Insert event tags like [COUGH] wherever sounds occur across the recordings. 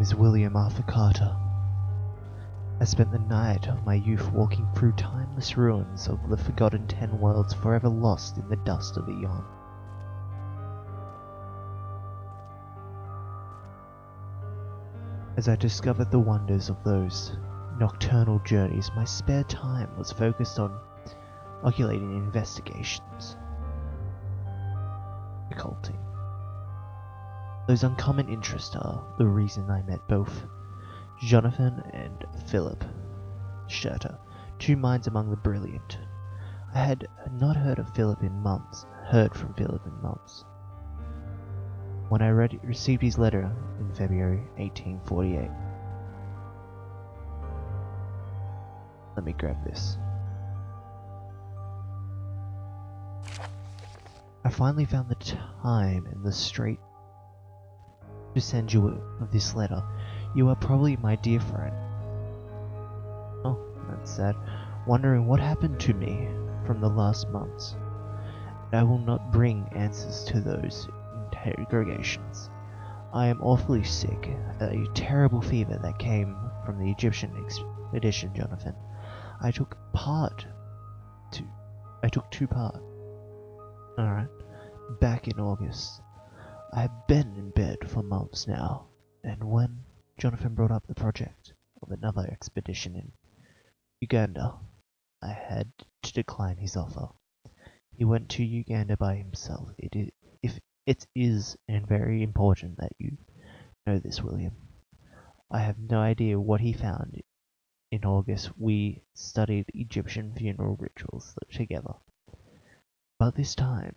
name is William Arthur Carter. I spent the night of my youth walking through timeless ruins of the forgotten ten worlds forever lost in the dust of eon. As I discovered the wonders of those nocturnal journeys, my spare time was focused on oculating investigations. Occulting. Those uncommon interests are the reason I met both Jonathan and Philip Scherter, two minds among the brilliant. I had not heard of Philip in months, heard from Philip in months. When I read, received his letter in February 1848. Let me grab this. I finally found the time and the straight to send you this letter. You are probably my dear friend. Oh, that's sad. Wondering what happened to me from the last months. I will not bring answers to those interrogations. I am awfully sick, a terrible fever that came from the Egyptian expedition, Jonathan. I took part to I took two part. Alright. Back in August. I have been in bed for months now, and when Jonathan brought up the project of another expedition in Uganda, I had to decline his offer. He went to Uganda by himself. It is, if it is and very important that you know this, William. I have no idea what he found. In August, we studied Egyptian funeral rituals together. But this time,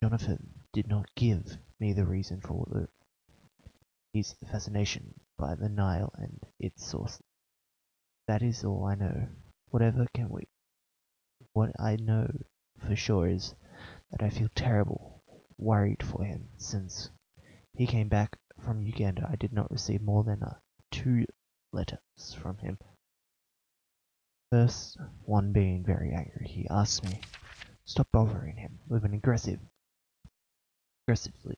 Jonathan did not give me the reason for the, his fascination by the Nile and its sources. That is all I know. Whatever can we... What I know for sure is that I feel terrible, worried for him, since he came back from Uganda I did not receive more than uh, two letters from him. First one being very angry, he asked me stop bothering him with an aggressive aggressively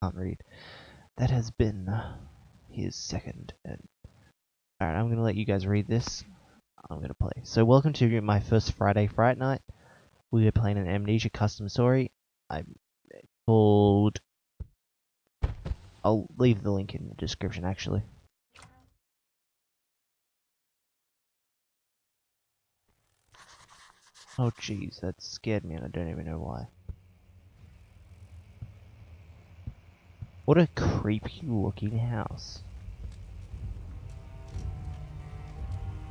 can't read. That has been uh, his second and Alright, I'm gonna let you guys read this. I'm gonna play. So welcome to my first Friday Fright Night. We are playing an Amnesia custom story. I called I'll leave the link in the description actually. Oh jeez, that scared me and I don't even know why. What a creepy looking house.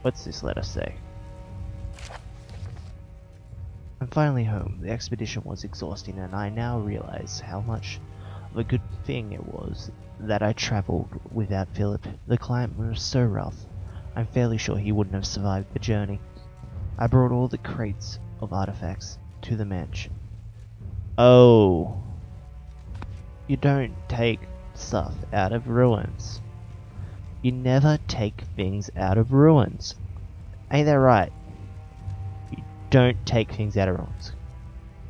What's this letter say? I'm finally home. The expedition was exhausting and I now realize how much of a good thing it was that I travelled without Philip. The climate was so rough. I'm fairly sure he wouldn't have survived the journey. I brought all the crates of artifacts to the mansion. Oh, you don't take stuff out of ruins. You never take things out of ruins. Ain't that right? You don't take things out of ruins.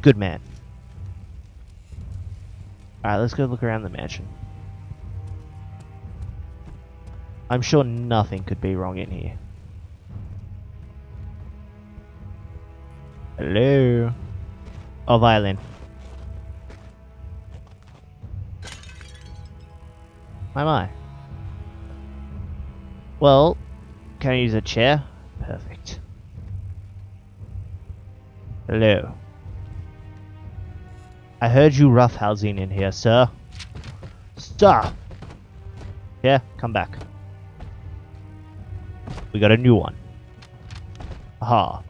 Good man. Alright, let's go look around the mansion. I'm sure nothing could be wrong in here. Hello? Oh, violin. My my. Well, can I use a chair? Perfect. Hello. I heard you roughhousing in here, sir. Stop! Yeah, come back. We got a new one. Aha.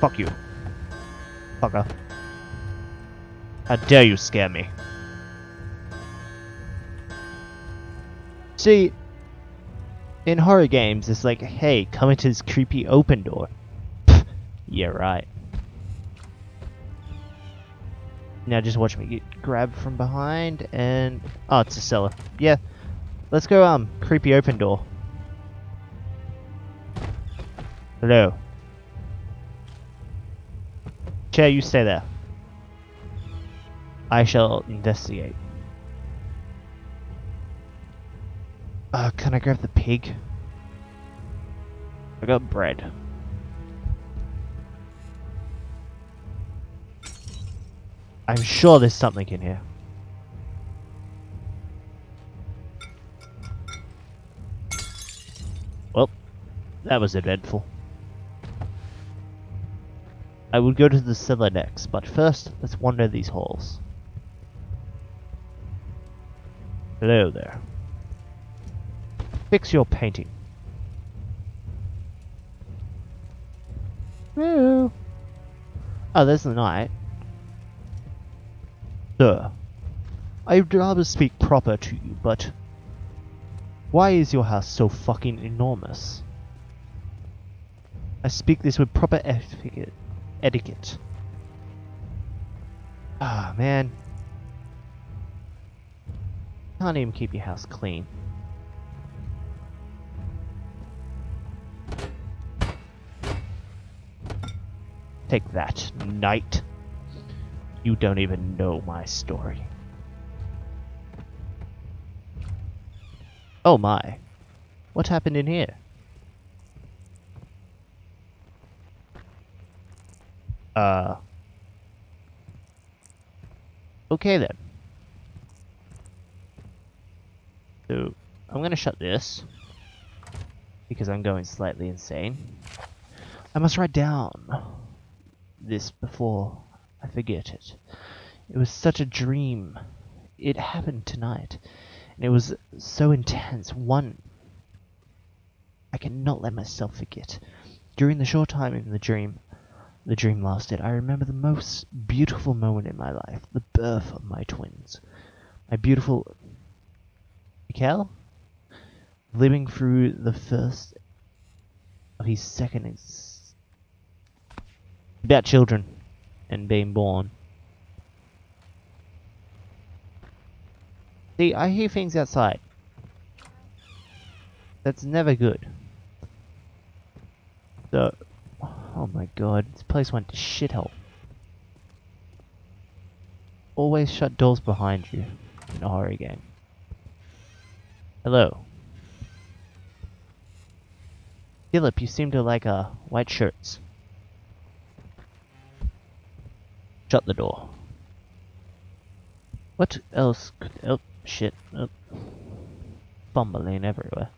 Fuck you. Fucker. How dare you scare me? See, in horror games, it's like, hey, come into this creepy open door. [LAUGHS] yeah, right. Now just watch me get grabbed from behind and... Oh, it's a cellar. Yeah. Let's go, um, creepy open door. Hello. Chair, you stay there. I shall investigate. Uh, can I grab the pig? I got bread. I'm sure there's something in here. Well, that was eventful. I will go to the cellar next, but first, let's wander these halls. Hello there. Fix your painting. Hello. Oh, there's the knight. Sir, I'd rather speak proper to you, but why is your house so fucking enormous? I speak this with proper etiquette. etiquette. Ah, man. Can't even keep your house clean. Take that, knight. You don't even know my story. Oh my. What happened in here? Uh. Okay then. So, I'm gonna shut this. Because I'm going slightly insane. I must write down this before I forget it. It was such a dream. It happened tonight. And it was so intense. One, I cannot let myself forget. During the short time in the dream, the dream lasted, I remember the most beautiful moment in my life. The birth of my twins. My beautiful... Mikhail? Living through the first of his second... About children and being born. See, I hear things outside. That's never good. So, oh my god, this place went to shithole. Always shut doors behind you in a horror game. Hello. Philip, you seem to like uh, white shirts. Shut the door. What else could... Oh, shit. Oh. Bumbling everywhere.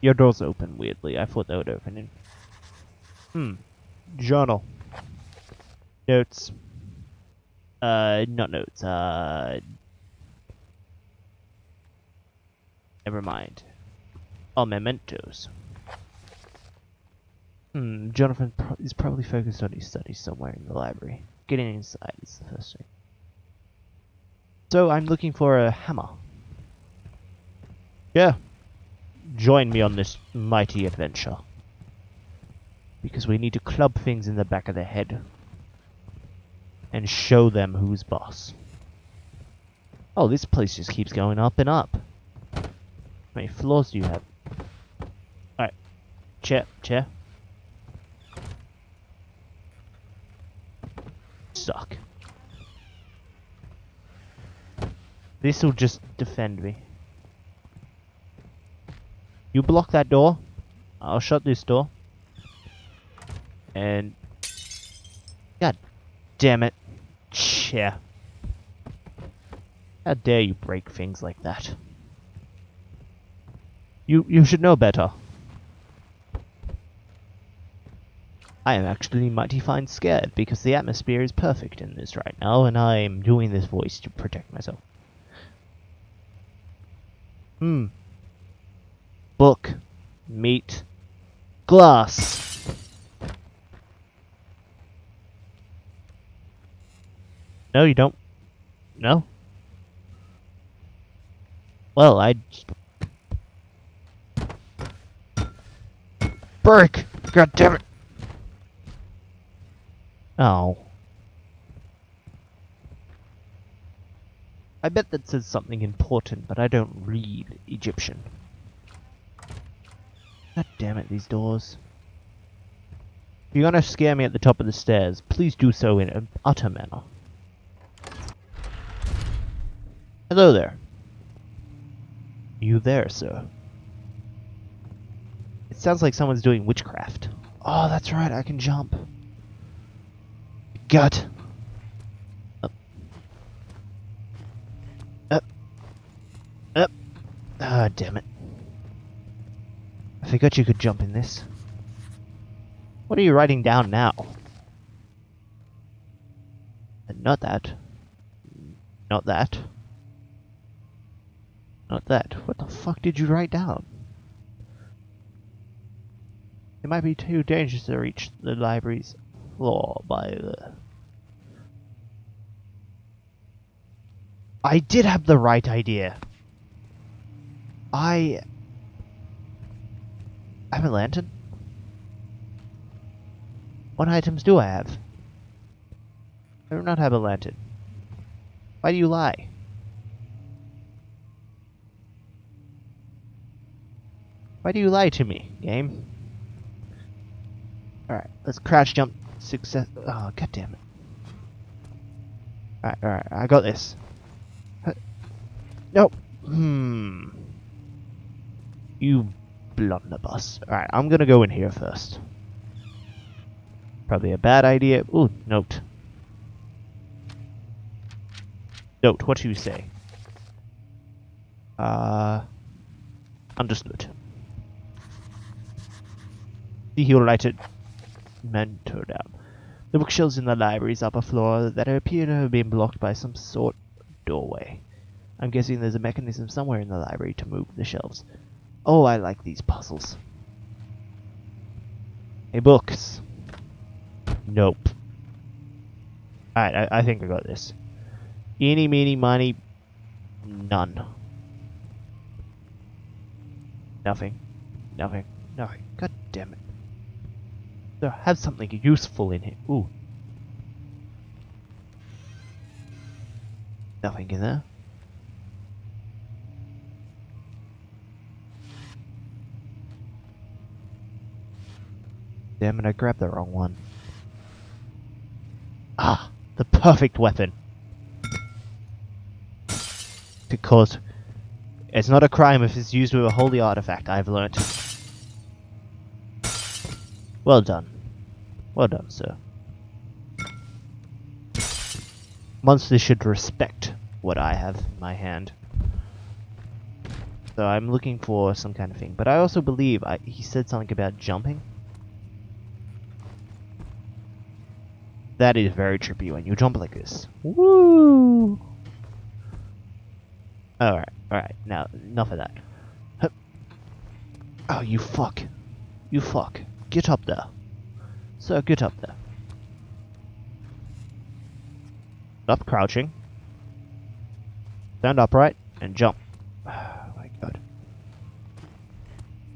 Your door's open, weirdly. I thought that would open in. Hmm. Journal. Notes. Uh, not notes. Uh... Never mind. Oh, mementos. Hmm, Jonathan pro is probably focused on his studies somewhere in the library. Getting inside is the first thing. So I'm looking for a hammer. Yeah. Join me on this mighty adventure. Because we need to club things in the back of the head. And show them who's boss. Oh, this place just keeps going up and up. How many floors do you have? Alright. Chair, chair. Suck. This'll just defend me. You block that door. I'll shut this door. And... God damn it. Chair. How dare you break things like that. You, you should know better. I am actually mighty fine scared because the atmosphere is perfect in this right now and I am doing this voice to protect myself. Hmm. Book. Meat. Glass. No, you don't. No? Well, I... Break! God damn it! Oh. I bet that says something important, but I don't read Egyptian. God damn it, these doors. If you're gonna scare me at the top of the stairs, please do so in an utter manner. Hello there. You there, sir? It sounds like someone's doing witchcraft. Oh, that's right, I can jump. Gut. Up. Up. Up. Ah, damn it. I forgot you could jump in this. What are you writing down now? Not that. Not that. Not that. What the fuck did you write down? It might be too dangerous to reach the library's floor by the... I did have the right idea. I... I have a lantern. What items do I have? I do not have a lantern. Why do you lie? Why do you lie to me, game? Alright, let's crouch jump success. Oh, god damn it. Alright, alright, I got this. Nope. Hmm. You blunderbuss. Alright, I'm gonna go in here first. Probably a bad idea. Ooh, note. Note, what do you say? Uh, understood. See you lighted mentor down. The bookshelves in the library's upper floor that appear to have been blocked by some sort of doorway. I'm guessing there's a mechanism somewhere in the library to move the shelves. Oh, I like these puzzles. Hey, books. Nope. Alright, I, I think I got this. Eeny, meeny, miny, none. Nothing. Nothing. Nothing. God damn it. There have something useful in here. Ooh. Nothing in there. Damn it, I grabbed the wrong one. Ah, the perfect weapon. Because it's not a crime if it's used with a holy artifact, I've learnt. Well done. Well done, sir. Monsters should respect what I have in my hand. So I'm looking for some kind of thing. But I also believe I, he said something about jumping. That is very trippy when you jump like this. Woo! Alright, alright. Now, enough of that. Hup. Oh, you fuck. You fuck. Get up there. Sir, get up there. Stop crouching. Stand upright and jump. [SIGHS] Oh my god.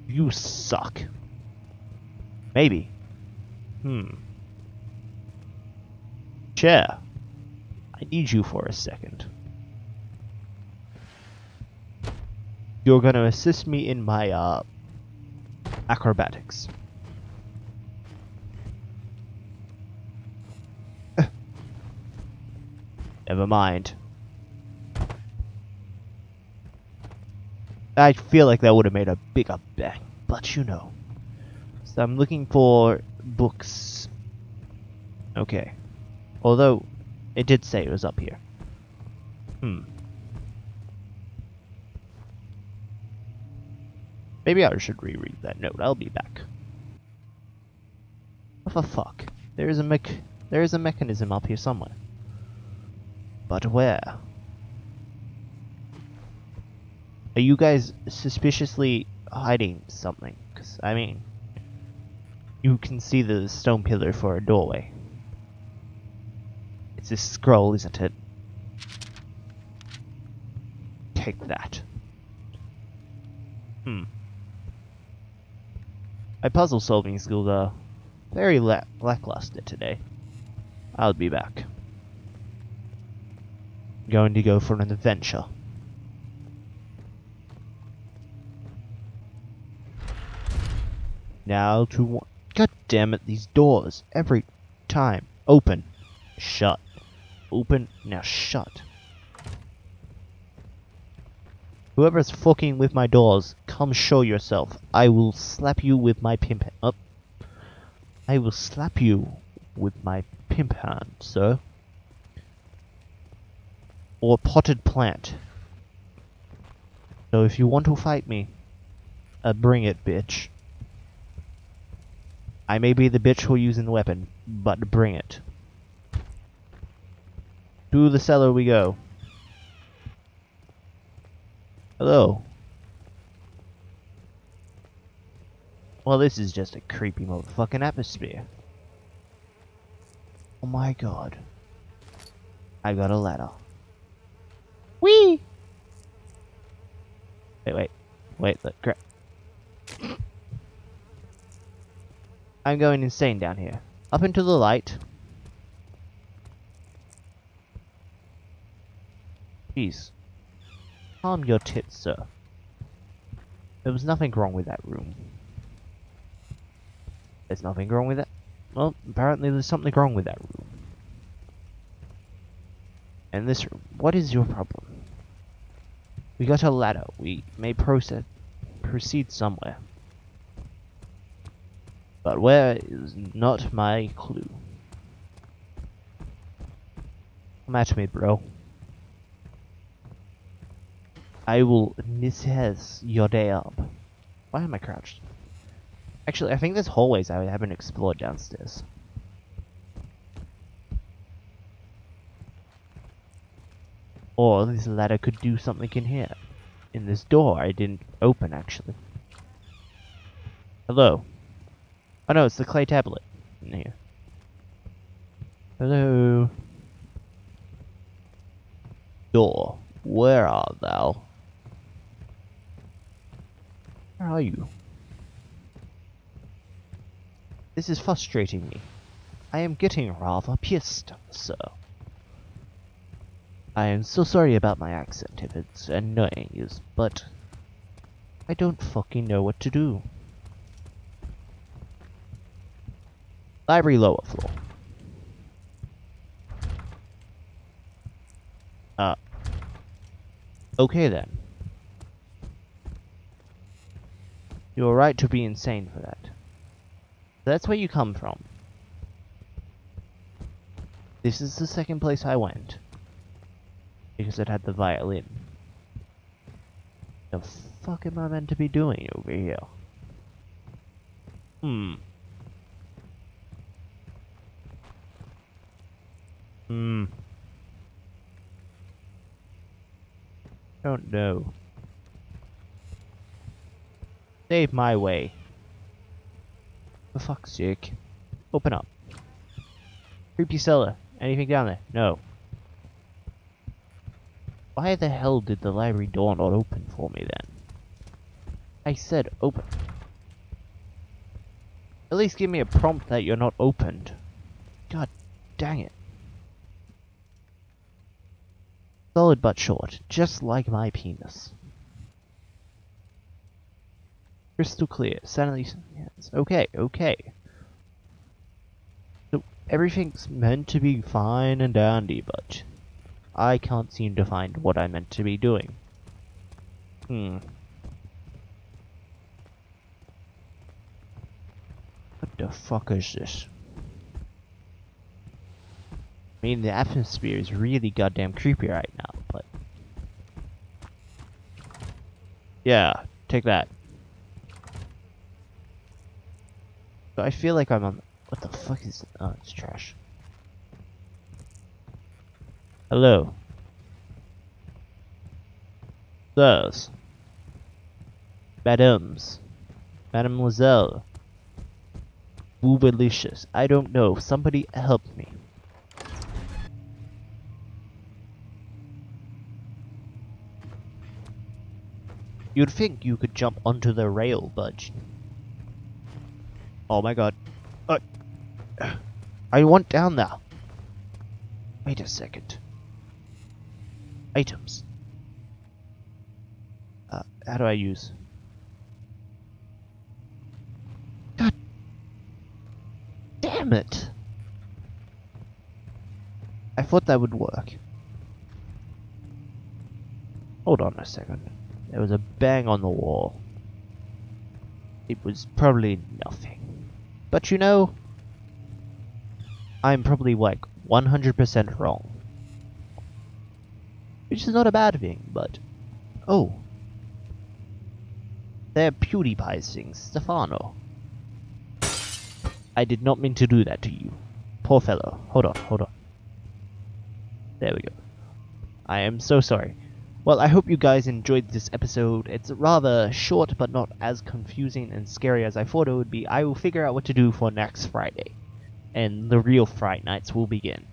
You suck. Maybe. Hmm. Chair. I need you for a second. You're gonna assist me in my, uh, acrobatics. [SIGHS] Never mind. I feel like that would have made a bigger bang, but you know. So I'm looking for books. Okay. Although, it did say it was up here. Hmm. Maybe I should reread that note. I'll be back. What the fuck? There is a mech there is a mechanism up here somewhere. But where? Are you guys suspiciously hiding something? Because, I mean, you can see the stone pillar for a doorway. It's this scroll, isn't it? Take that. Hmm. My puzzle solving skills are very la lackluster today. I'll be back. Going to go for an adventure. Now to. God damn it, these doors. Every time. Open. Shut. Open. Now shut. Whoever's fucking with my doors, come show yourself. I will slap you with my pimp hand. Oh. I will slap you with my pimp hand, sir. Or potted plant. So if you want to fight me, uh, bring it, bitch. I may be the bitch who using the weapon, but bring it. To the cellar we go. Hello. Well, this is just a creepy motherfucking atmosphere. Oh my god. I got a ladder. Whee! Wait, wait. Wait, look, crap. I'm going insane down here. Up into the light. Jeez. Calm your tits, sir. There was nothing wrong with that room. There's nothing wrong with that. Well, apparently there's something wrong with that room. And this room. What is your problem? We got a ladder. We may proceed, proceed somewhere. But where is not my clue. At me, bro. I will misses your day up. Why am I crouched? Actually, I think there's hallways I haven't explored downstairs. Or this ladder could do something in here. In this door I didn't open, actually. Hello. Oh no, it's the clay tablet in here. Hello. Door, where art thou? Where are you? This is frustrating me. I am getting rather pissed, sir. I am so sorry about my accent if it's annoying you, but I don't fucking know what to do. Library lower floor. Uh. Okay then. You're right to be insane for that. That's where you come from. This is the second place I went. Because it had the violin. The fuck am I meant to be doing over here? Hmm. Hmm. Don't know. Save my way. For fuck's sake. Open up. Creepy cellar. Anything down there? No. Why the hell did the library door not open for me then? I said open. At least give me a prompt that you're not opened. God dang it. Solid but short, just like my penis. Crystal clear. Suddenly, yes. Okay, okay. So everything's meant to be fine and dandy, but I can't seem to find what I'm meant to be doing. Hmm. What the fuck is this? I mean, the atmosphere is really goddamn creepy right now, but... Yeah, take that. I feel like I'm on. What the fuck is. Oh, it's trash. Hello. Sirs. Madams. Mademoiselle. Boobalicious. I don't know. Somebody help me. You'd think you could jump onto the rail, Budge. Oh my god. Uh, I want down there. Wait a second. Items. Uh, how do I use? God damn it! I thought that would work. Hold on a second. There was a bang on the wall. It was probably nothing. But you know, I'm probably like 100% wrong. Which is not a bad thing, but... Oh. They're PewDiePie things, Stephano. I did not mean to do that to you. Poor fellow. Hold on, hold on. There we go. I am so sorry. Well, I hope you guys enjoyed this episode. It's rather short, but not as confusing and scary as I thought it would be. I will figure out what to do for next Friday. And the real Fright Nights will begin.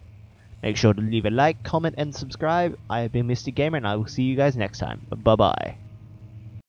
Make sure to leave a like, comment, and subscribe. I have been Mr. Gamer, and I will see you guys next time. Bye bye.